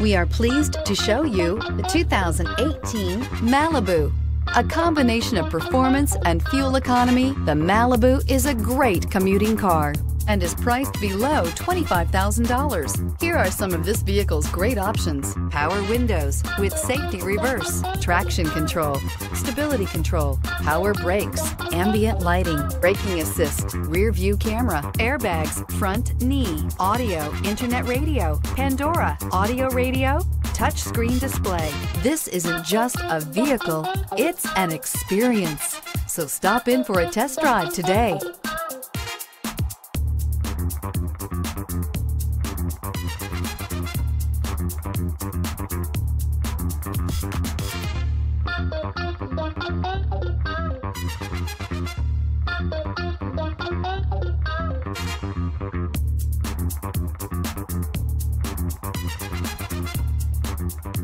We are pleased to show you the 2018 Malibu. A combination of performance and fuel economy, the Malibu is a great commuting car and is priced below $25,000. Here are some of this vehicle's great options. Power windows with safety reverse, traction control, stability control, power brakes, ambient lighting, braking assist, rear view camera, airbags, front knee, audio, internet radio, Pandora, audio radio, touchscreen display. This isn't just a vehicle, it's an experience. So stop in for a test drive today. Thank